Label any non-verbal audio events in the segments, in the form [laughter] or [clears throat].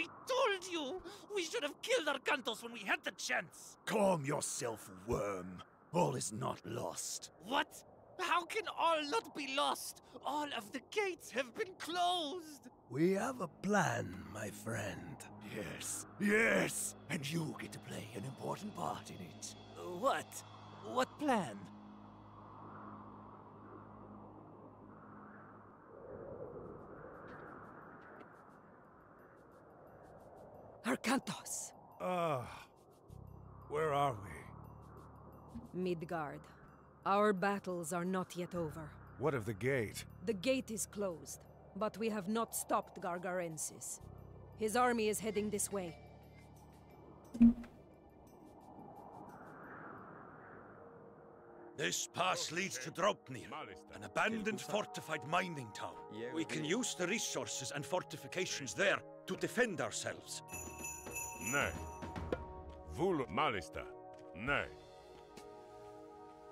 I told you! We should have killed Arcantos when we had the chance! Calm yourself, worm. All is not lost. What? How can all not be lost? All of the gates have been closed! We have a plan, my friend. Yes, yes! And you get to play an important part in it. What? What plan? Arcantos! Ah, where are we? Midgard. Our battles are not yet over. What of the gate? The gate is closed, but we have not stopped Gargarensis. His army is heading this way. This pass leads to Draupnir, an abandoned fortified mining town. We can use the resources and fortifications there to defend ourselves. Nej. Vulu Malista. Nei.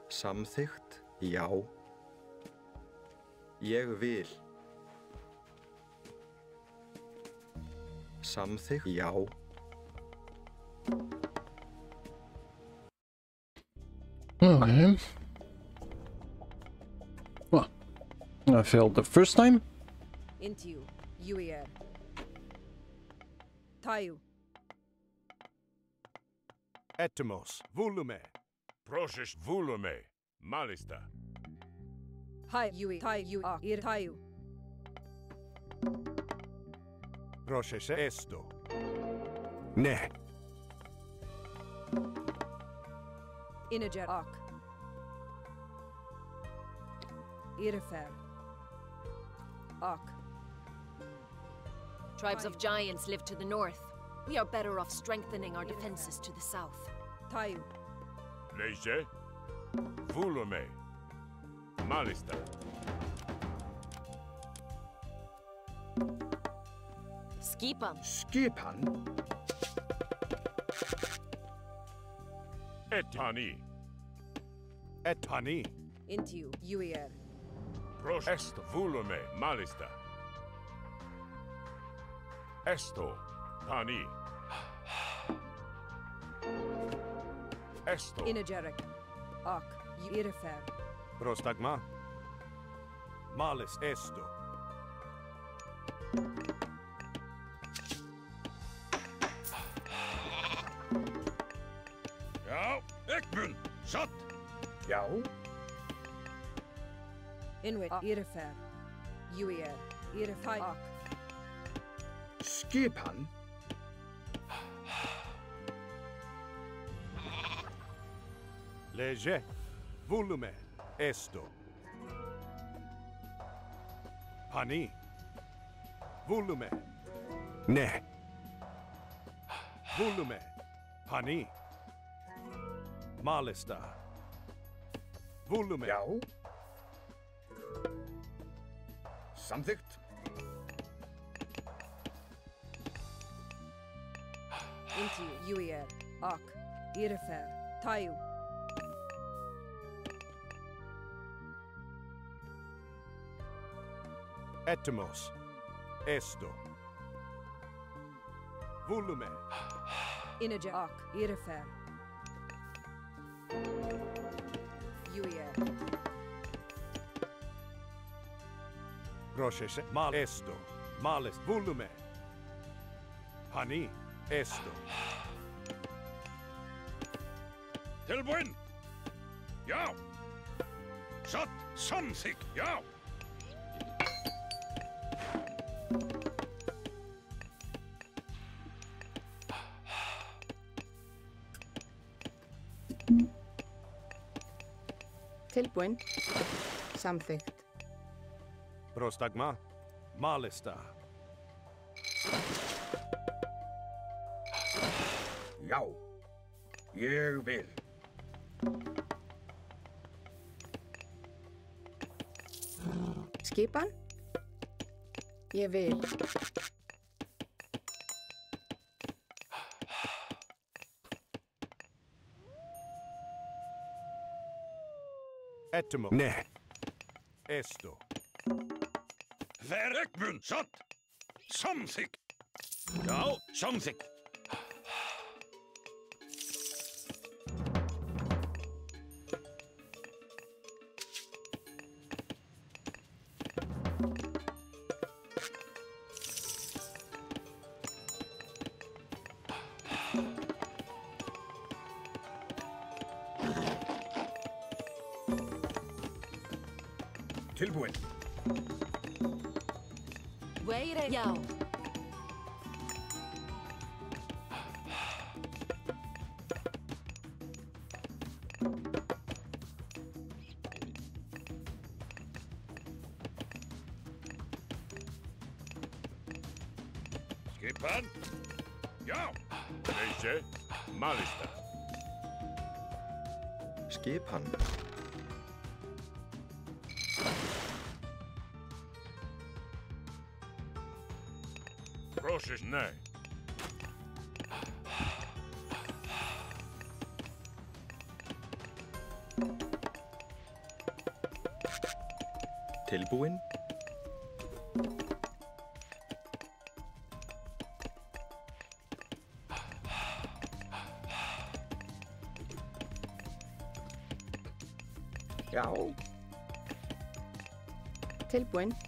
Samþygt, já. Ég vil. Samþygt, já. Okay. Well, I failed the first time. Intiu, Yuier. Tayu, Etymos, volume. Proces Volume. Malista. Hai Yui, Tayu, Ah, Ir Tayu, Procese esto. Ne. Inager Ak. Irfer. Ak. Tribes of giants live to the north. We are better off strengthening our defenses to the south. Tayu, Leise. Volume. Malista. Skipan. Skipan. Etani. Etani. Intiu, Yuier. Proces Esto. Volume. Malista. Esto. Tani. Esto. Inagerek. Ak. Irfer. Prostagma. Malis esto. Ja, Ekmun, satt! Já. Inwit. Irfer. Yuier. Irfai. Ak. Skipan. Legge. Volume. Esto. Hani. Volume. Ne? Volume. Hani. Malesta. Volume. Yahu. Something. Inti, Yuier, Ak, Irfer, Tayu. Etymos. Esto. Volume. Inager Ak. Irfer. Yuier. Procese. Mal esto. Malis. Volume. Pani. Esto. Tilbúin! Já! Satt, samþykk, já! Tilbúin. Samþykkt. Prostagma. Malista. Já. Ég vil. Skipan. Ég vil. Etymos. Ne. Esto. Ver Ekmun, satt! Samþykk! Já, samþykkt. Tilbúin. Wait Já. Skipan? Já. Leyse. Malista. Skipan. Proces nei. Tilbúin. Já. Tilbúin.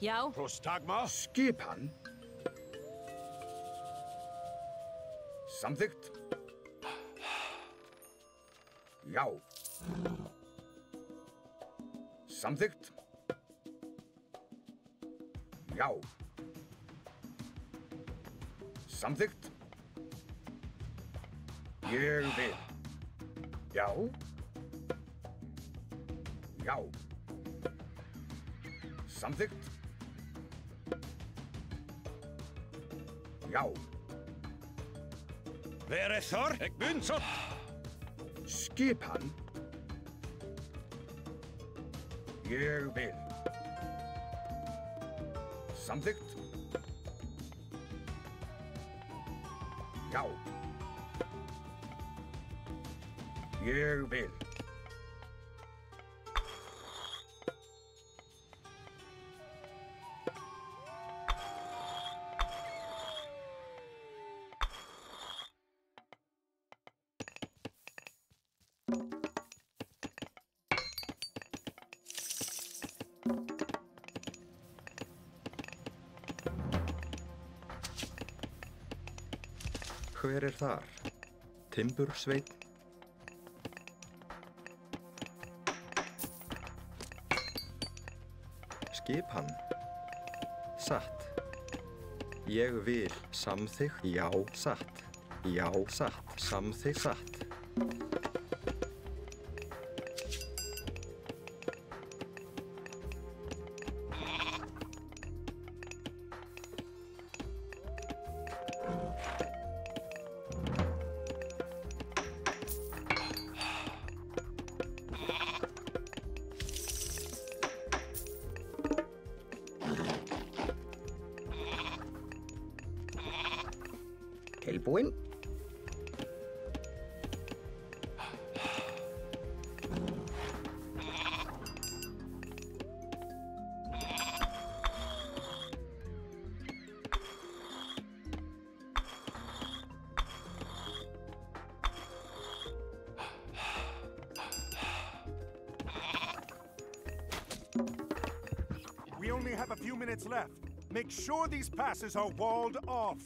Já. Prostagma? Skipan. Samþykkt. Já. Samþykkt. Já. Samþykkt. Ég vil. Já. Já. Samþykkt. sjá. Hver er þar? Ekk bunnsam! Skip hann. Ég vil. Samþygt. Já. Ég vil. Hver er þar? Timbursveinn? Skipan? Satt. Ég vil samþykk, já, satt. Já, satt. Samþykk, satt. Have a few minutes left. Make sure these passes are walled off.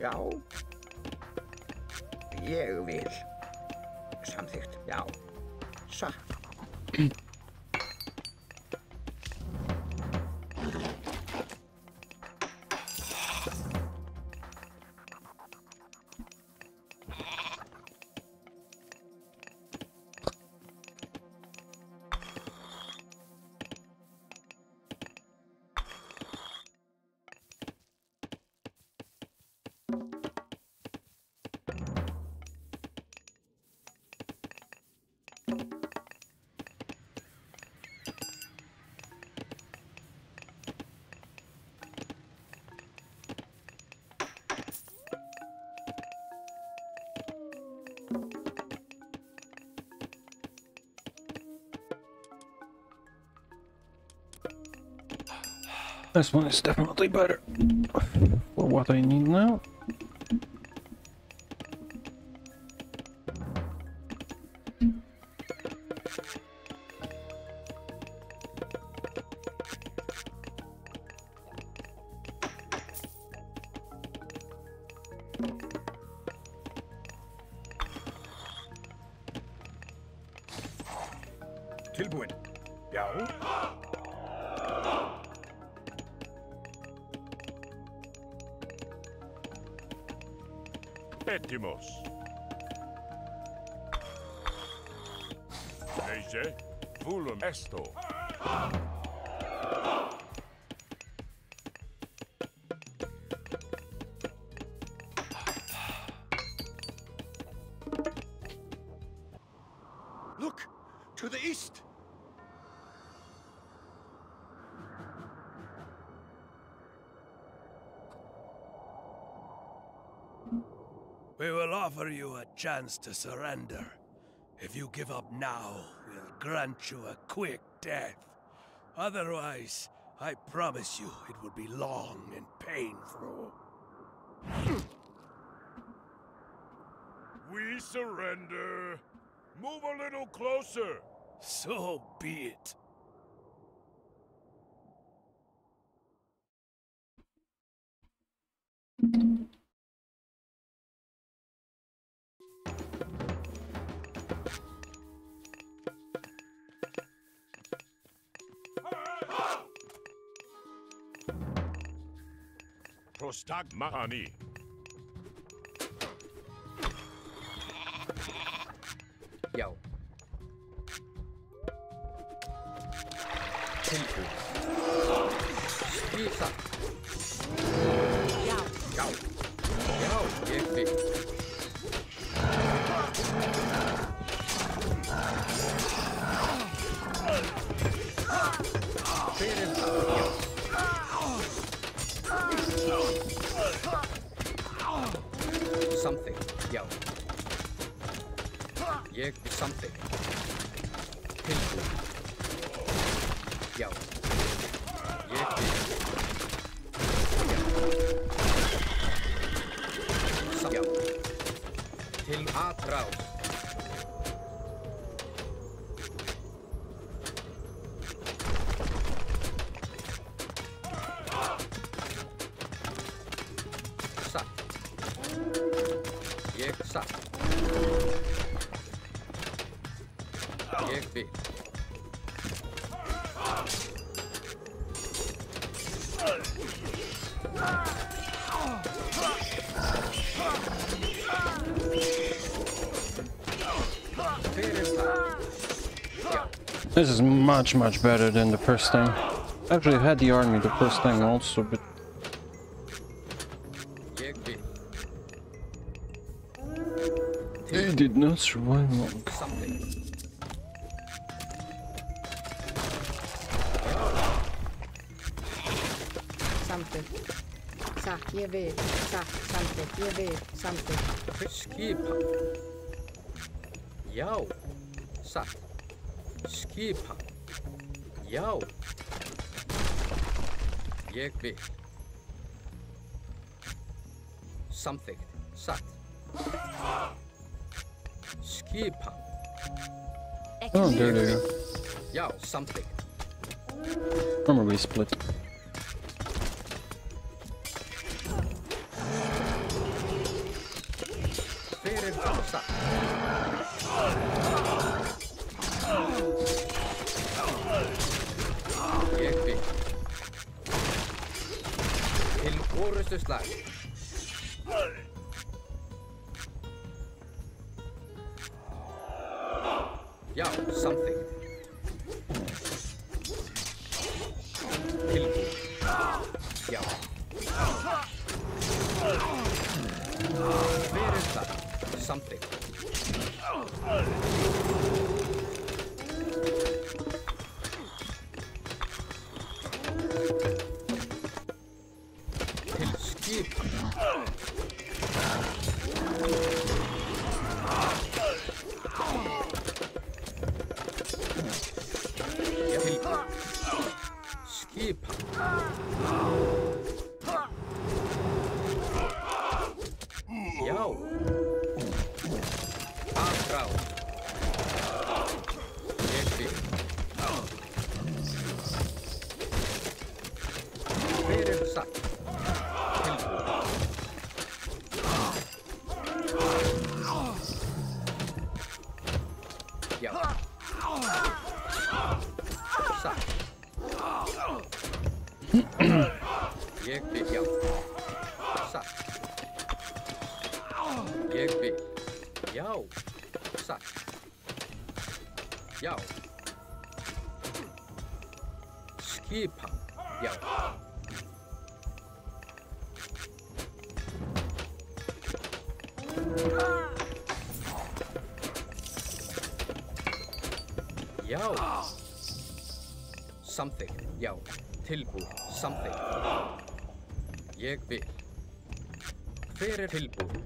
Já. Ég vil. Samþykkt. Já. This one is definitely better for what I need now. Offer you a chance to surrender. If you give up now, we'll grant you a quick death. Otherwise, I promise you it will be long and painful. We surrender. Move a little closer. So be it. Prostag Mahani. Já. Tilbúin. Skýta. Já. This is much, much better than the first time. Actually, I had the army the first time also, but Ég they did not survive long. Something. Samþykkt. Satt, ég vil. Satt, samþykkt, ég vil. Samþykkt. Skipa. Já. Skipa. Já. Ég vil. Samþykkt. Satt. Skipa. Oh, there they go. Já, samþykkt. Armor we split. claro. Samþygg, já. Tilbúð, samþygg. Ég vil. Hver er tilbúð?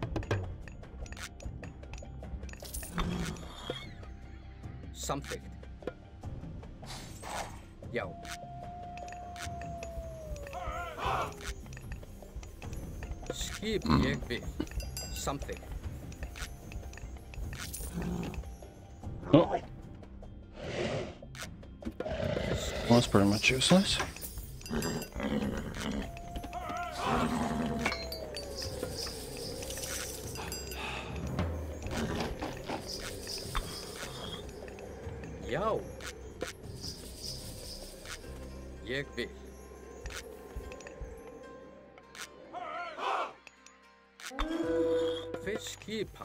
Samþygg. That's pretty much useless. Já. Ég vil. Hver skipa?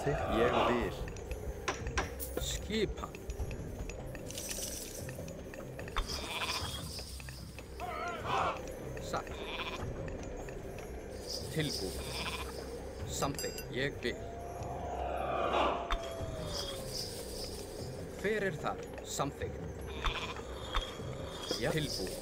Samþykkt. Ég vil. Skipan. Satt. Tilbúið. Samþykkt. Ég vil. Hver er þar? Já. Tilbúið.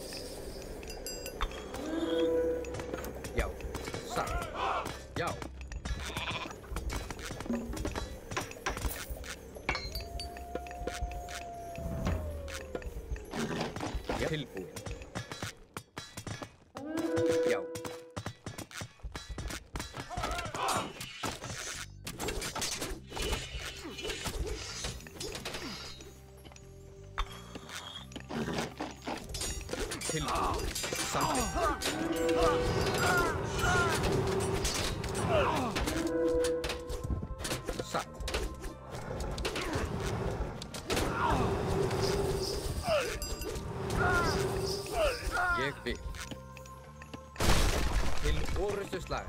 slag.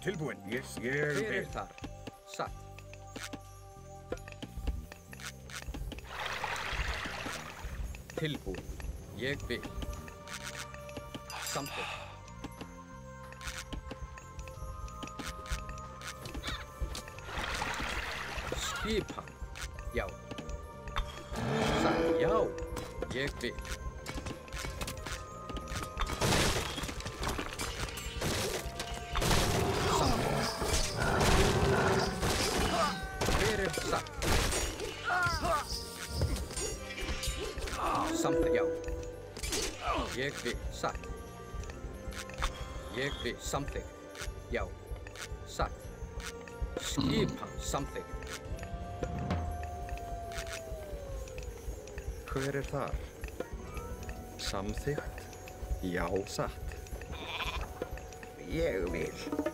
Tilbúinn. Yes, ég er við. Þið er þar. Satt. Tilbúinn. Ég vil. Samtidig. Ég vil. Samþykkt. Já. Satt. Skipan. Samþykkt. Hver er þar? Samþygt? Já, satt. Ég vil.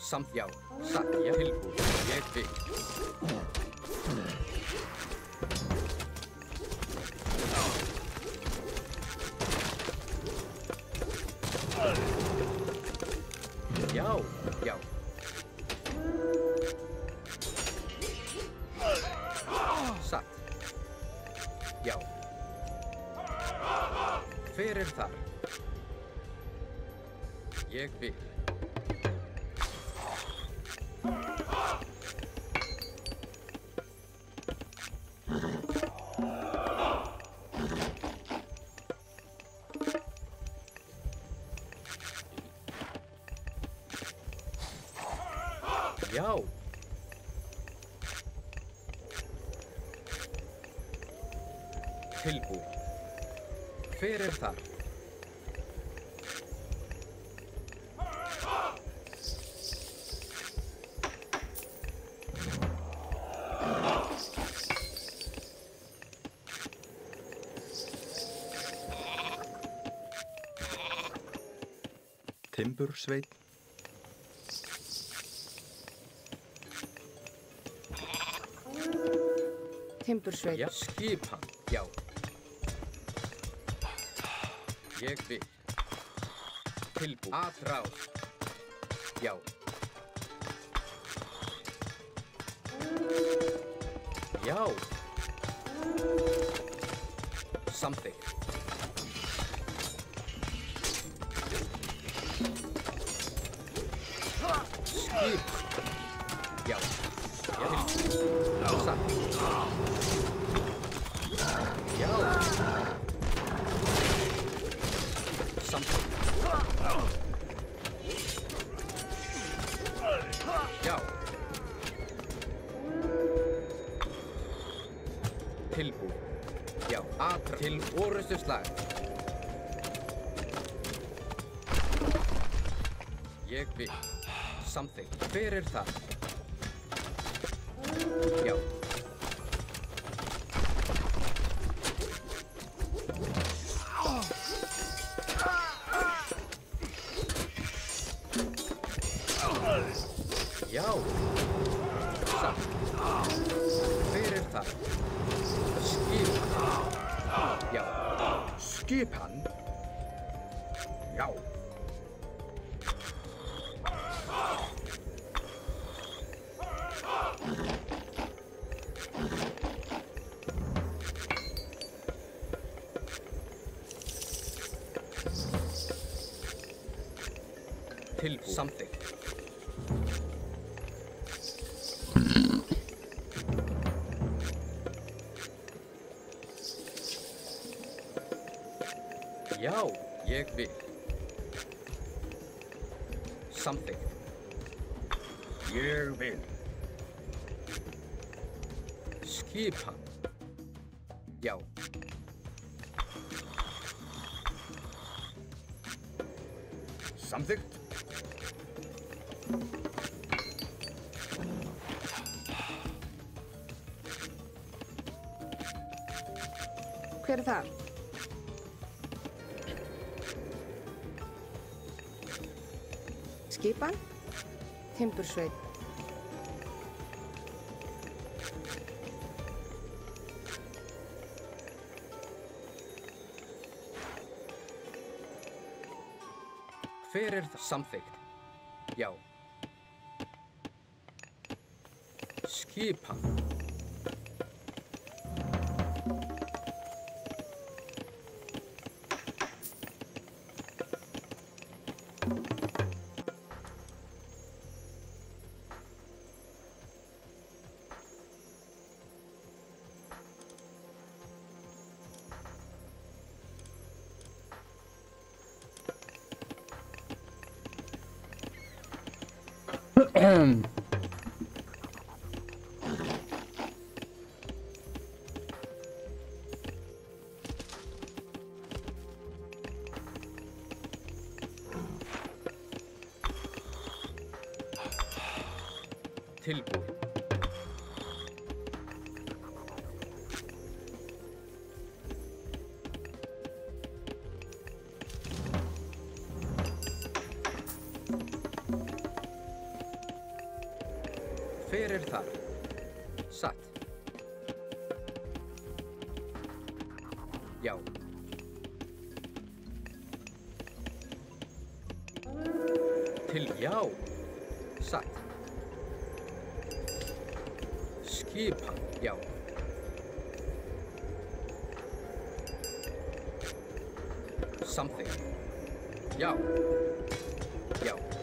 Samt já. Satt. Já. Tilbúið. Ég vil. Já. Já. Satt. Já. Hver er þar? Ég vil. Hver er þar? Timbursveit. Timbursveit. Já. Skipan. Já. Ég vil. Tilbúið. Atrás. Já. Já. Samþykkt. Skip. Já. Já. Satt. Já. Já. Tilbúið. Já. Atra. Til orustu slag. Ég vil. Samþykkt. Hver er það? Já. samþygt. Ég vil. Skip hann. Já. Samþygt. Hver er það? Skipan? Timbursveit. Hver er það samþygt? Já. Skipan. Satt. Skipan, já. Something. Já. Já.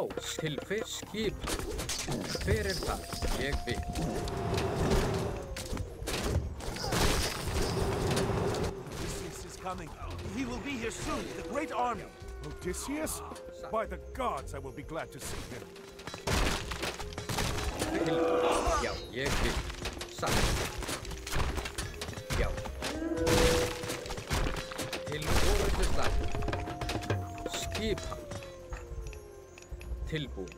Já, til hver skipa. Hver er það? Ég vil. Odysseus is coming. He will be here soon, with a great army. Odysseus? By the gods, I will be glad to see him. Já, ég vil. Satt. Tilbúið.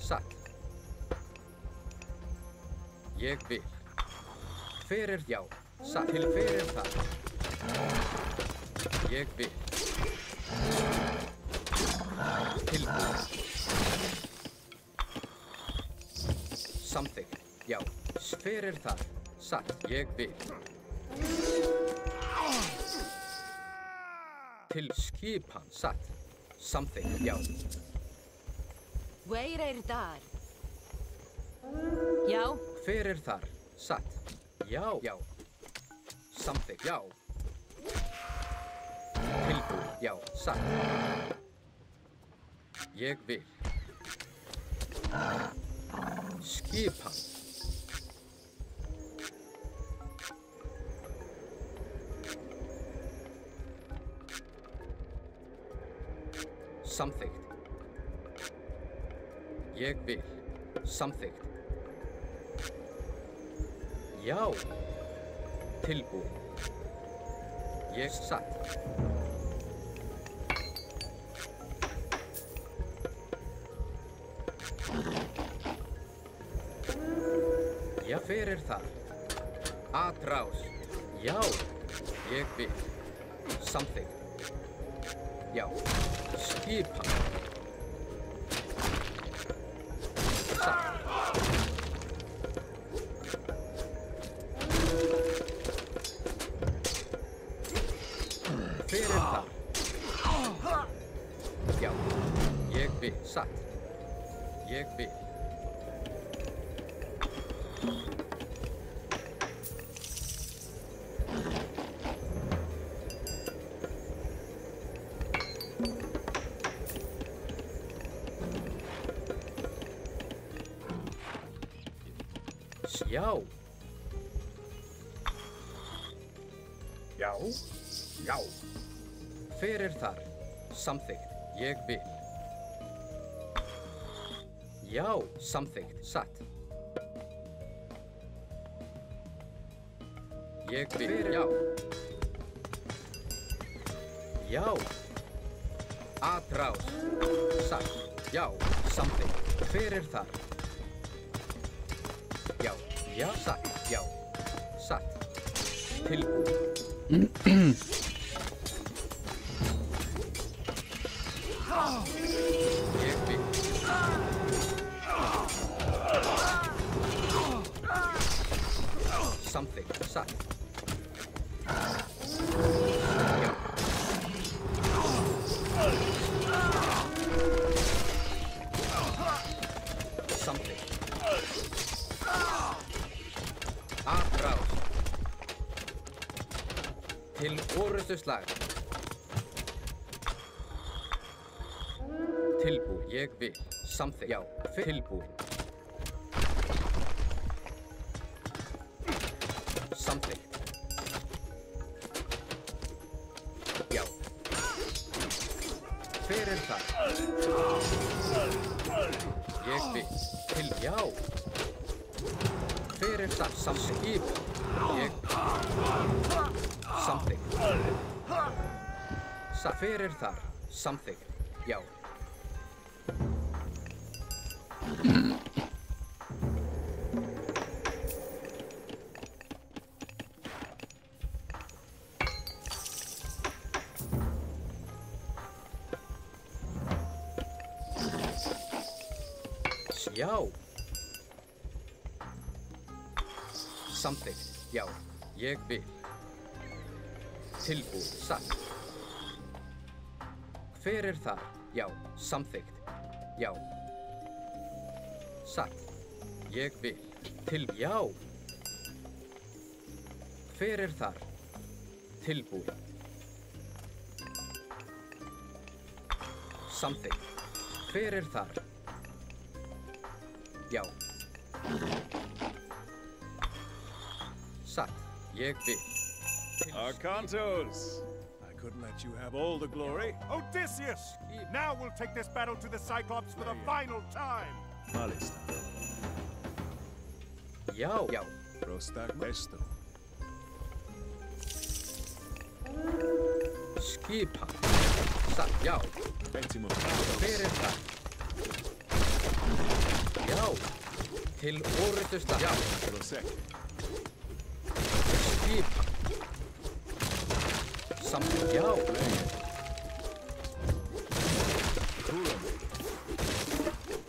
Satt. Ég vil. Hver er já? Satt. Til hver er það? Ég vil. Tilbúið. Samþykkt. Já. Hver er það? Satt. Ég vil. Til skipan. Satt. Samþykkt. Já. Hver er þar? Já, Hver er þar? Satt. Já. Já. Samþykkt. Já. Tilbúið. Já. Satt. Ég vil. Skipan. Samþykkt. Ég vil. Samþykkt. Já. Tilbúið. Ég satt. Hver er það? Atrás. Já. Ég vil. Samþykkt. Já. Skipan. Já, Já. Já. er þar? Samþykkt, ég vil. Já, samþykkt, satt. Ég vil, já. Já. Atrás, satt. Já, samþykkt, hver er þar? Já, já, satt, já, satt. Vil. Samþykkt, Til orustu slag. Tilbúið, ég vil. Samþykkt, já. Tilbúið. Samþykkt. Já. Hver er það? Ég vil. Til, já. Hver er það? Samþykkt. Hver er þar? Já. Samþykkt. Já. Satt. Ég vil. Til. Já. Hver er þar? Tilbúið. Samþykkt. Hver er þar? Já. Satt. Ég vil. Arcantos! I couldn't let you have all the glory. Odysseus! Now we'll take this battle to the Cyclops for the final time! Malista. Já. Já. Prostagma. Esto. Skipa. Satt. Já. Bettimo. Hver það? Já. Til orustu stað. Já.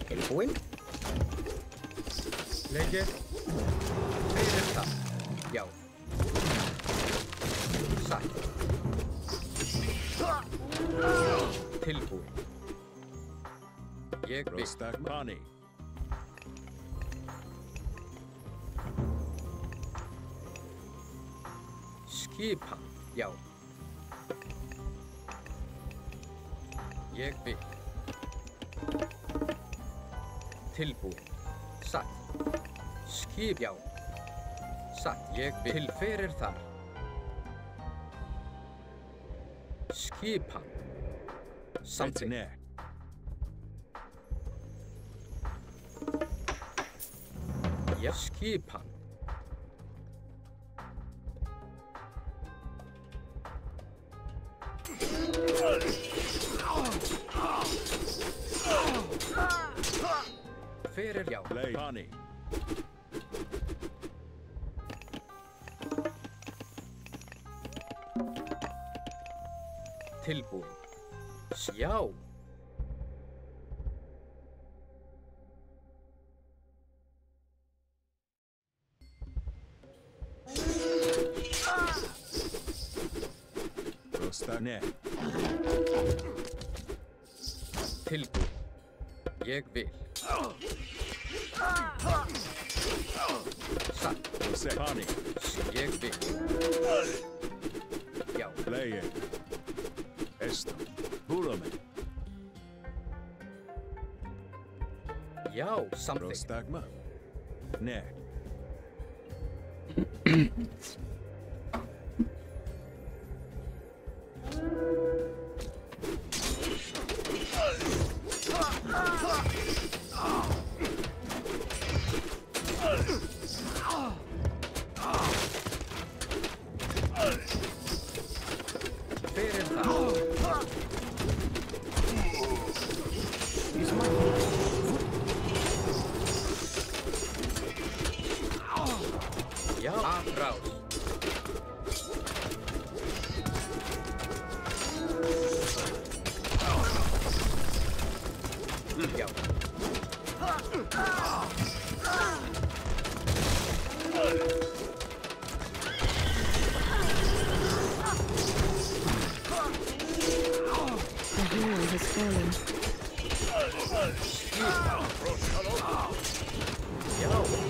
¿El Fuel? Leyes. Ahí está. Ya. Sal. Tilbury. já. Satt ég vil fyrir þar. Skipan. Samtík. Ég skipan. Fyrir já. Leif. Pani. Tilbúin. Sjá! Nei. Tilbúin. Ég vil. Sann. Ég vil. Já. Legið. Samþykkt. Prostagma. Ne.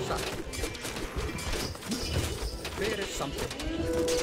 Satt. Fyrir samþykk.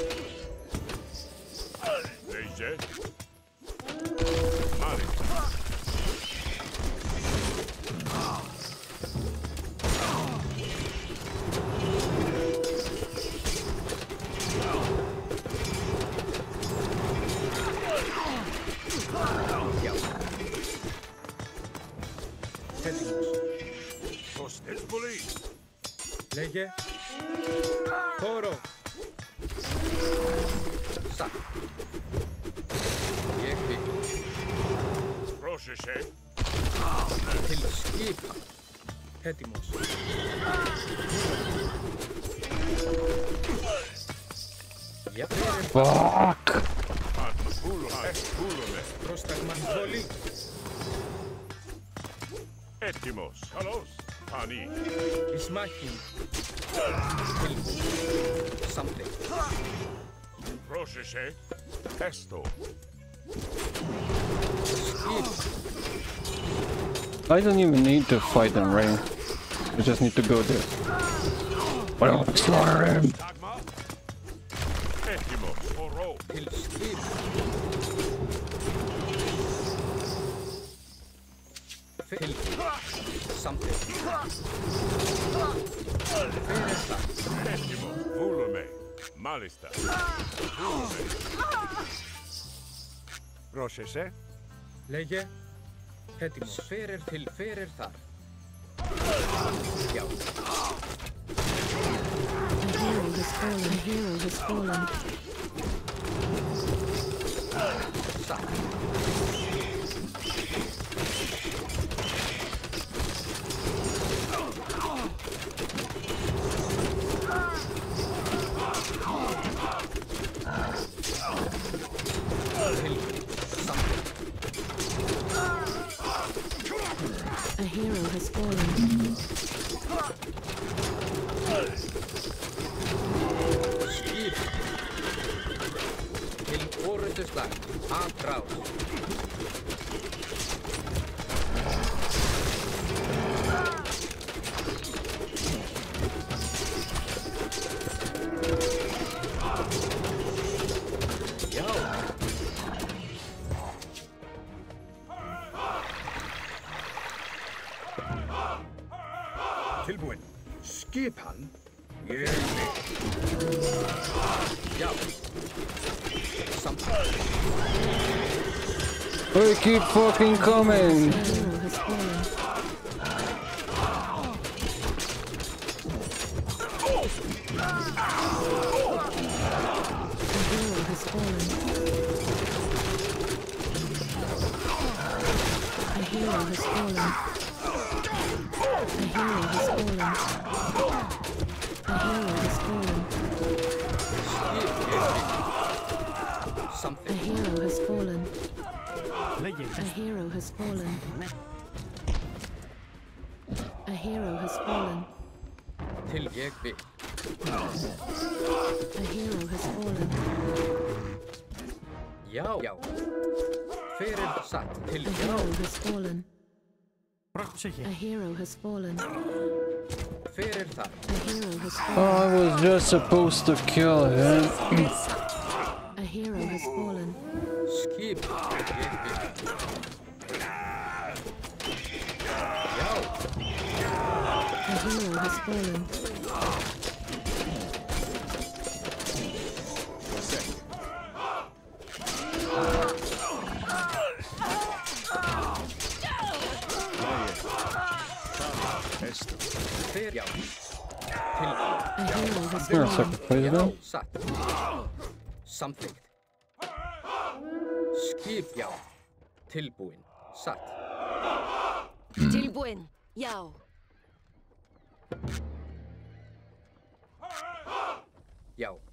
I don't even need to fight in rain. I just need to go there. Well, slaughter him! Dagmar. Etimos. Oro. Hettimór ferir til ferir þar. Já. The hero has fallen, hero has fallen. Stop. Keep fucking coming! Já. Já. Fyrir er satt. Til A já. hero has fallen. A hero has fallen. Fyrir er þar. A hero has Oh, fallen. I was just supposed to kill him. A hero has fallen. Skip. Ég vil. Já. A hero has fallen. Fer, já. Tilbúin. A hero has Here, fallen. second place then. satt. Skip, já. Tilbúin. Satt. Tilbúin. Já. Já.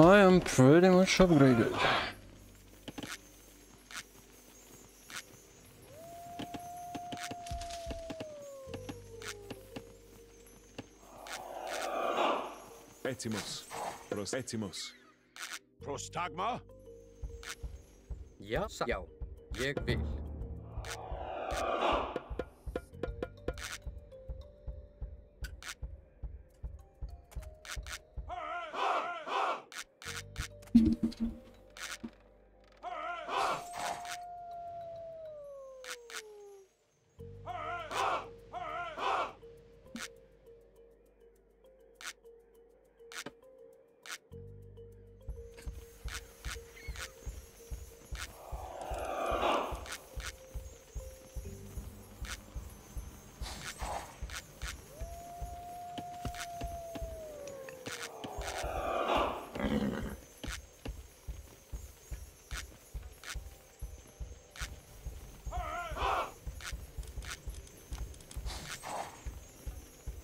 I am pretty much upgraded. Etimus. Pros Etimus. Prostagma? Já, satt. Já. Ég vil.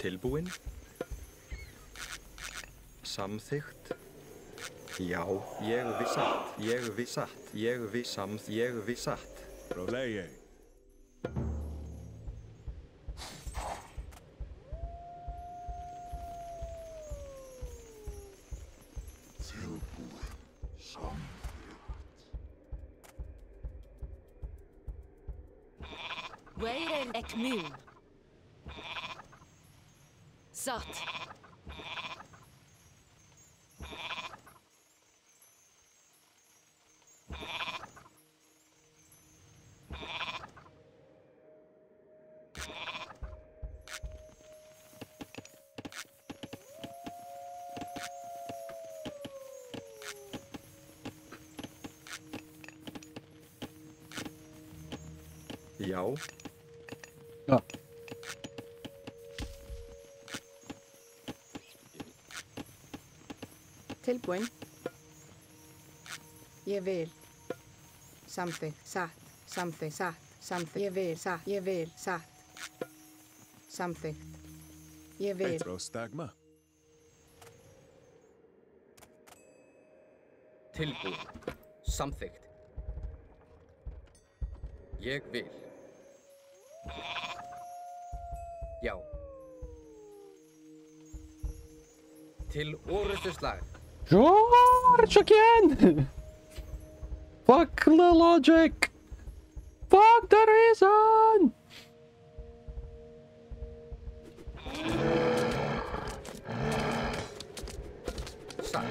Tilbúin. Samþygt. Já, ég við satt. Ég við satt. Ég við samþ. Ég við satt. Proleie. Já, Ja. Tilbúin. Ég vil. Samþykkt. Satt. Samþykkt. Satt. Samþykkt. Ég vil. Satt. Ég vil. Satt. Samþykkt. Ég vil. Prostagma. Tilbúin. Samþykkt. Ég vil. Já. Til orustu slag. George again! Fuck the logic! Fuck the reason! Satt.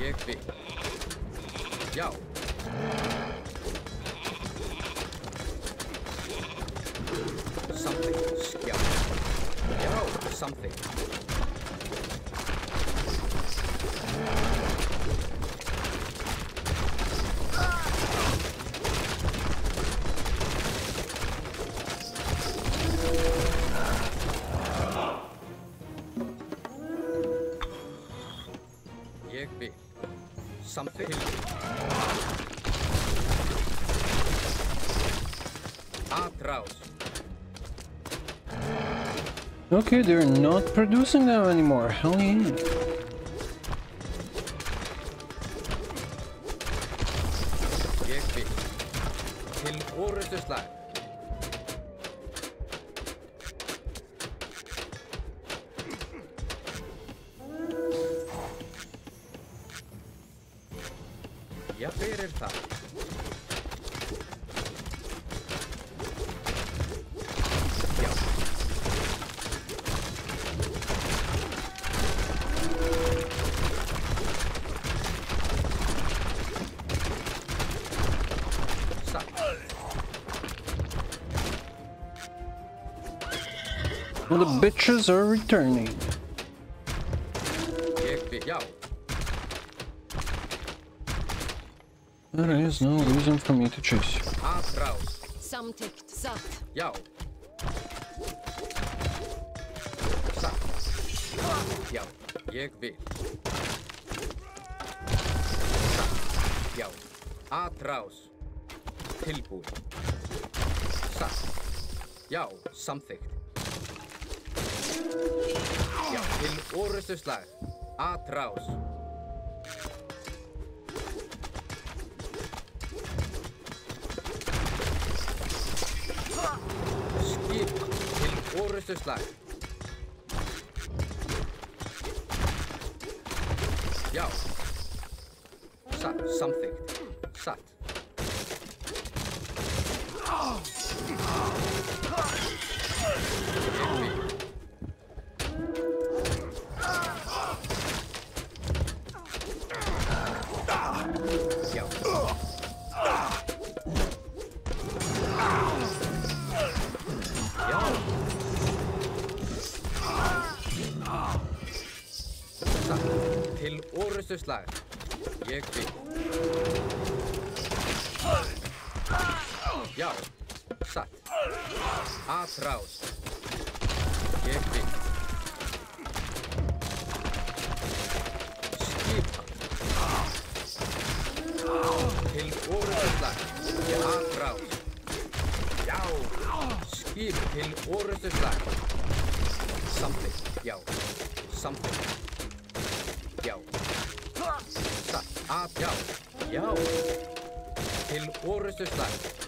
Ég vil. Já. Já, Okay, they're not producing them anymore. Hell yeah. The bitches are returning. Ég vil, já. There is no reason for me to chase you. Atrás, Samtikt, satt. já. Satt. Já, ég vil. Satt, já. Atrás. Tilbúin. Satt. Já, samþykkt. Til orustu slag. Atrás. Skip til orustu slag. til orustustak. Afráð. Já. Skip til orustustak. Samþygg. Já. Samþygg. Já. Start. Að. Já. Já. Til orustustak.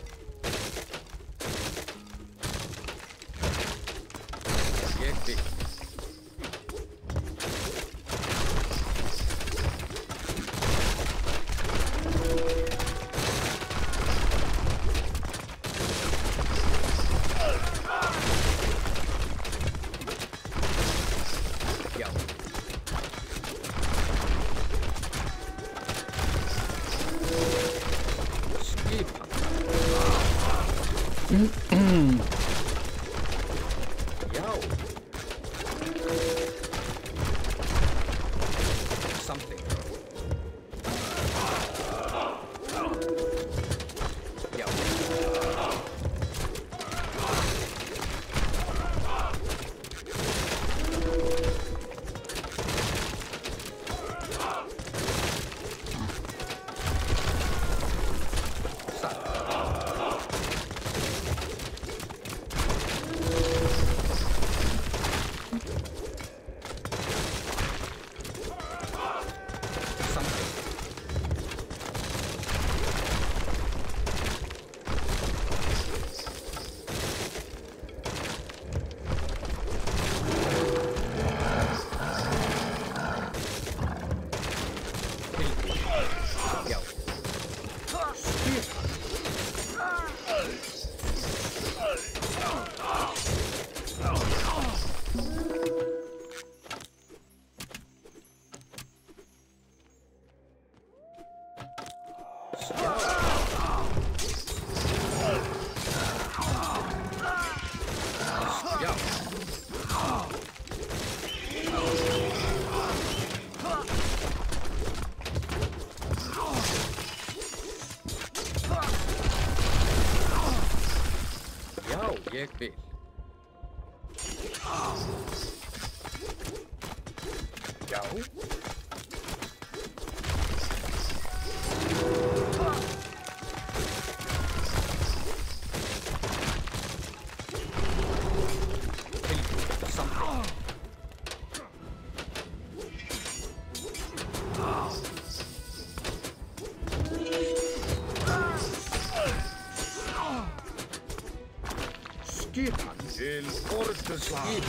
Geisteswagen.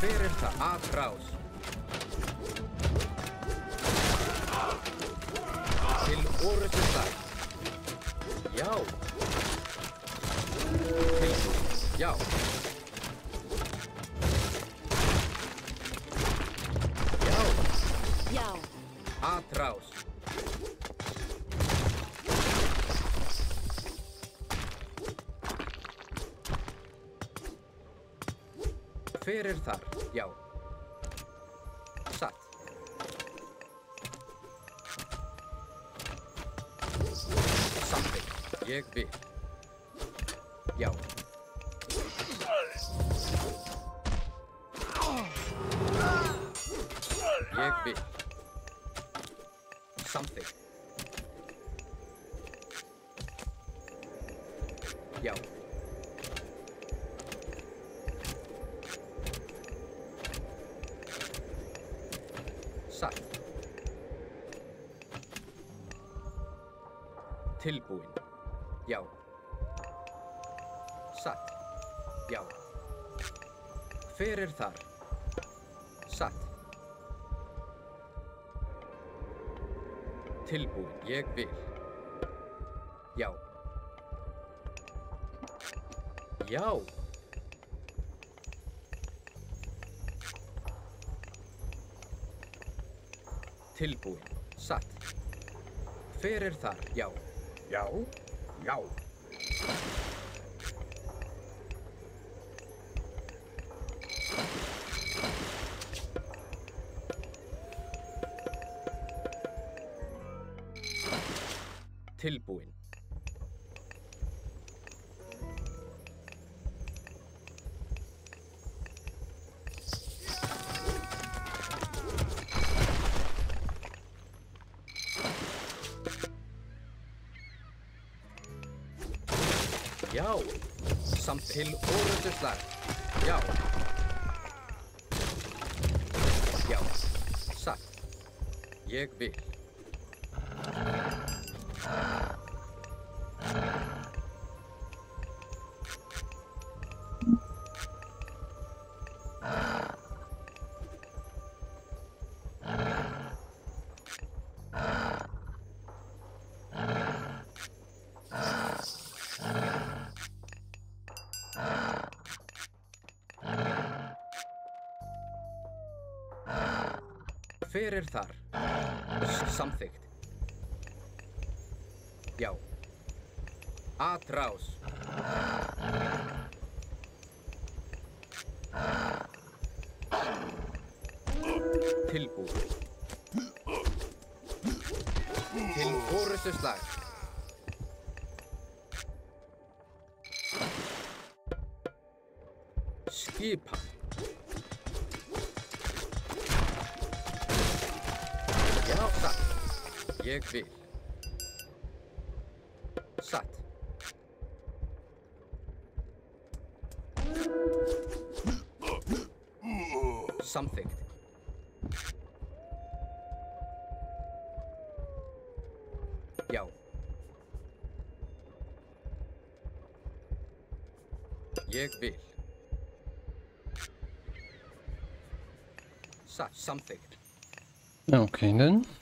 Während der Art raus. Er þar? Já. Satt. Samþykkt. Ég vil. Já. Ég vil. Ég vil. Já. Já. Tilbúin. Satt. Hver er þar? Já. Já, já. Til orðusslag. Já. Já. Satt. Ég vil. Hver er þar? S- Samþykkt. Já. Atrás. Tilbúin. Til fórustu slag. Skipa. Ég vil. Satt. Samþykkt. Já. Ég vil. Satt. Samþykkt. Okay then.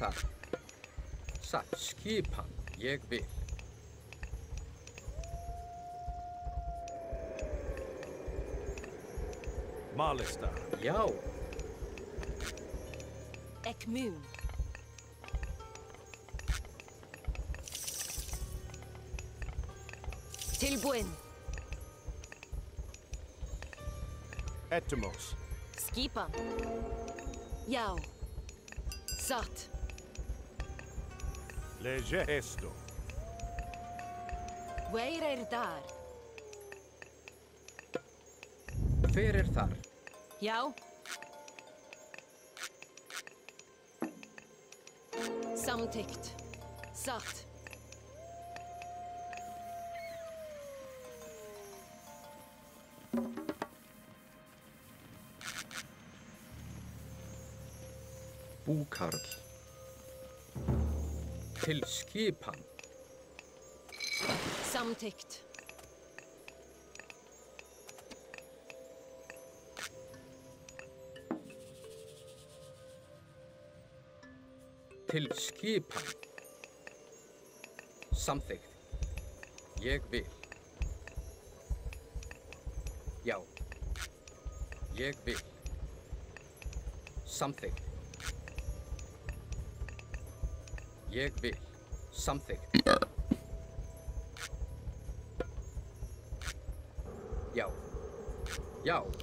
Þar? Satt. Skipan. Ég vil. Malistar. Já. Ekmun. Tilbúin. Etymos. Skipan. Já. Satt. Leje esto. Veirir dar. Fyrir þar. Já. Samtykt. Satt. Búkarl til skipan. Samtykt. Til skipan. Samþykt. Ég vil. Já. Ég vil. Samþykt. Ég vil. Já. Já.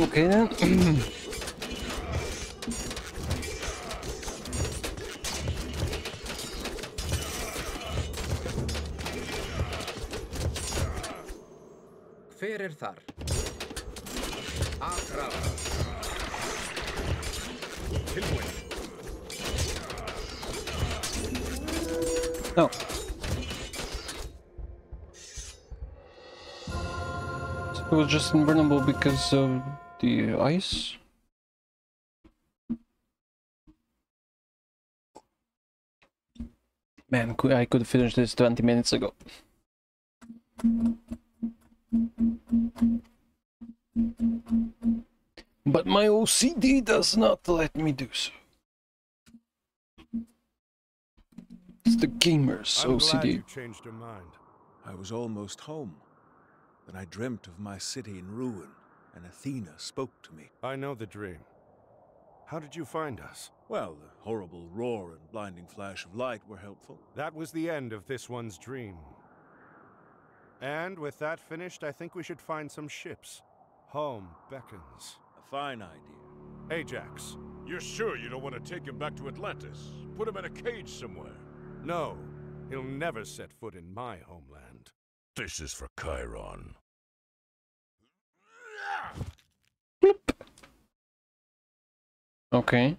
You okay then? [clears throat] Hver er þar? Akraf. Tilbúin. No. It was just invulnerable because of the ice? Man, I could finish this 20 minutes ago. But my OCD does not let me do so. It's the gamer's I'm glad OCD. you changed your mind. I was almost home. Then I dreamt of my city in ruin, and Athena spoke to me. I know the dream. How did you find us? Well, the horrible roar and blinding flash of light were helpful. That was the end of this one's dream. And with that finished, I think we should find some ships. Home beckons. A fine idea. Ajax. You're sure you don't want to take him back to Atlantis? Put him in a cage somewhere. No, he'll never set foot in my homeland. This is for Chiron. Okay.